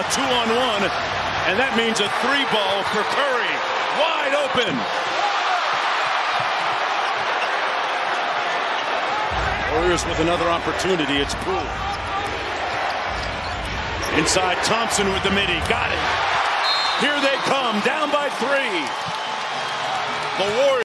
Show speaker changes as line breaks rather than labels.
a two-on-one, and that means a three ball for Curry. Wide open. Warriors with another opportunity. It's Poole. Inside Thompson with the midi. Got it. Here they come, down by three. The Warriors.